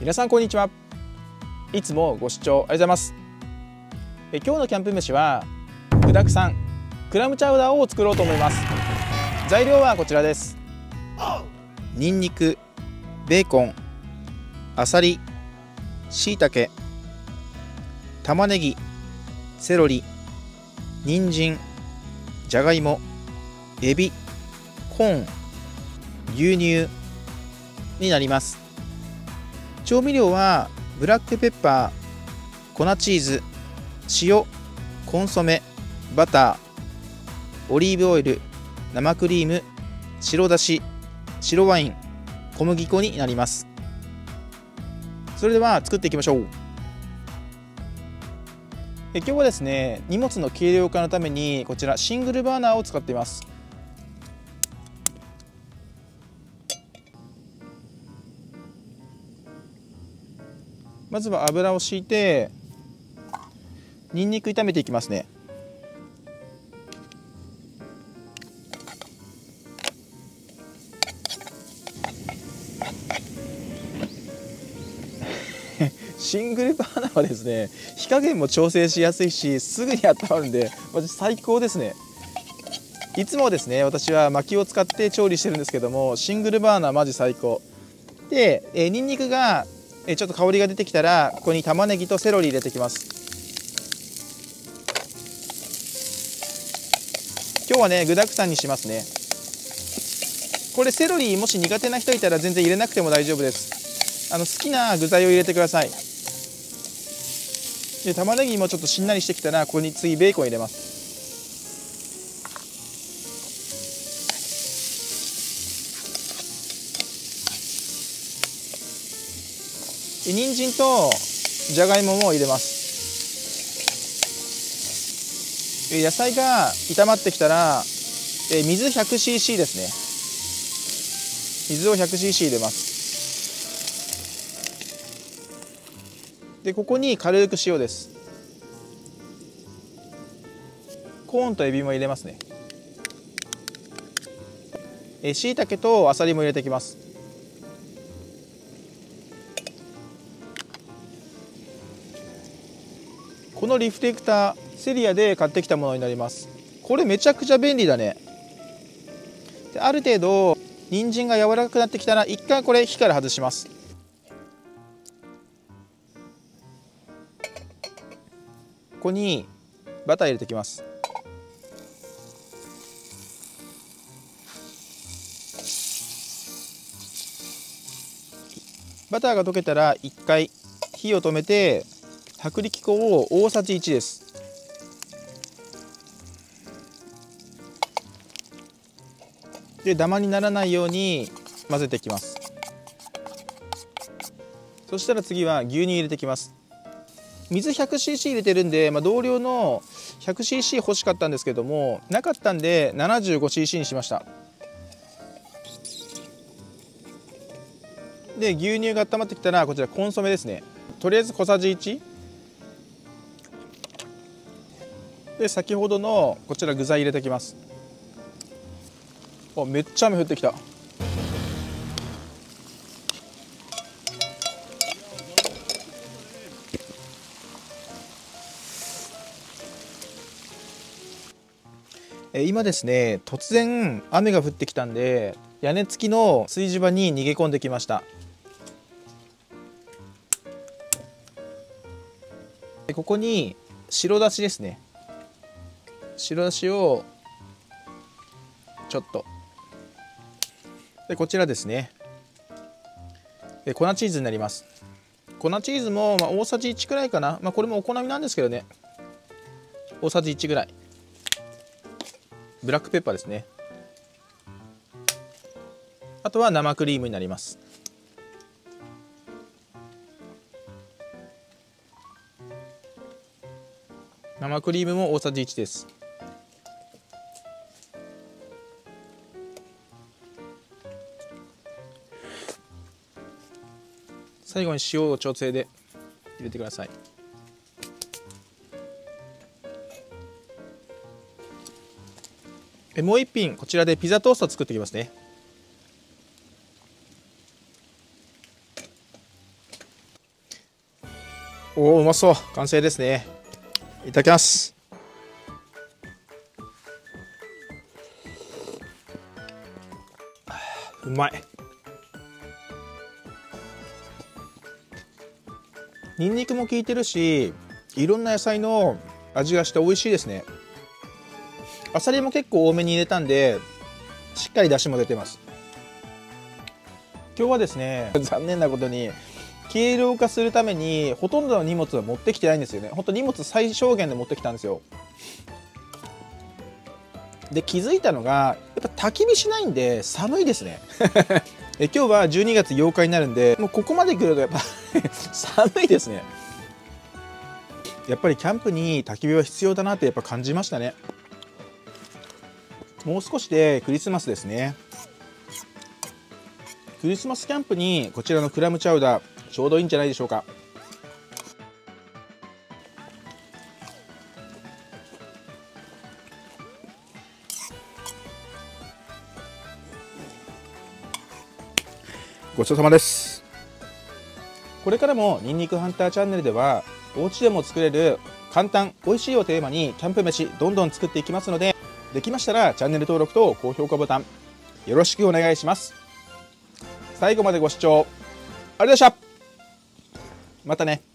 皆さんこんにちは。いつもご視聴ありがとうございます。え今日のキャンプ飯は具沢山クラムチャウダーを作ろうと思います。材料はこちらです。にんにくベーコンあさりしいたけ玉ねぎセロリ人参じゃがいもエビコーン牛乳になります。調味料はブラックペッパー粉チーズ塩コンソメバターオリーブオイル生クリーム白だし白ワイン小麦粉になります。それでは作っていきましょう。え今日はですね荷物の軽量化のためにこちらシングルバーナーを使っています。まずは油を敷いてにんにく炒めていきますね。シングルバーナーはですね火加減も調整しやすいしすぐに温まるんで私最高ですね。いつもですね私は薪を使って調理してるんですけどもシングルバーナーマジ最高。で、えー、ニンニクがえちょっと香りが出てきたらここに玉ねぎとセロリ入れてきます。今日はね具沢山にしますね。これセロリもし苦手な人いたら全然入れなくても大丈夫です。あの好きな具材を入れてください。で玉ねぎもちょっとしんなりしてきたらここに次ベーコン入れます。で人参とじゃがいもも入れます。野菜が炒まってきたら水 100cc ですね。水を 100cc 入れます。でここに軽く塩です。コーンとエビも入れますね。しいたけとあさりも入れていきます。のリフレクターセリアで買ってきたものになります。これめちゃくちゃ便利だね。である程度人参が柔らかくなってきたら一回これ火から外します。ここにバター入れてきます。バターが溶けたら一回火を止めて薄力粉を大さじ1です。でダマにならないように混ぜていきます。そしたら次は牛乳入れてきます。水 100cc 入れてるんで、まあ、同量の 100cc 欲しかったんですけどもなかったんで 75cc にしました。で牛乳が温まってきたらこちらコンソメですね。とりあえず小さじ1で先ほどのこちら具材入れていきます。あめっちゃ雨降ってきた。え今ですね突然雨が降ってきたんで屋根付きの炊事場に逃げ込んできました。ここに白だしですね。白だしをちょっと。でこちらですね。で粉チーズになります。粉チーズも、まあ、大さじ1くらいかな、まあ、これもお好みなんですけどね。大さじ1ぐらい。ブラックペッパーですね。あとは生クリームになります。生クリームも大さじ1です。最後に塩を調整で入れてください。えもう一品こちらでピザトースト作っていきますね。おおうまそう。完成ですね。いただきます。うまい。ニンニクも効いてるしいろんな野菜の味がして美味しいですね。あさりも結構多めに入れたんでしっかり出汁も出てます。今日はですね残念なことに軽量化するためにほとんどの荷物は持ってきてないんですよね。ほんと荷物最小限で持ってきたんですよ。で気づいたのがやっぱ焚き火しないんで寒いですね。え今日は12月8日になるんでもうここまで来るとやっぱ 寒いですね。やっぱりキャンプに焚き火は必要だなってやっぱ感じましたね。もう少しでクリスマスですね。クリスマスキャンプにこちらのクラムチャウダーちょうどいいんじゃないでしょうか。ごちそうさまです。これからもニンニクハンターチャンネルではお家でも作れる簡単美味しいをテーマにキャンプ飯どんどん作っていきますのでできましたらチャンネル登録と高評価ボタンよろしくお願いします。最後までご視聴ありがとうございました。またね。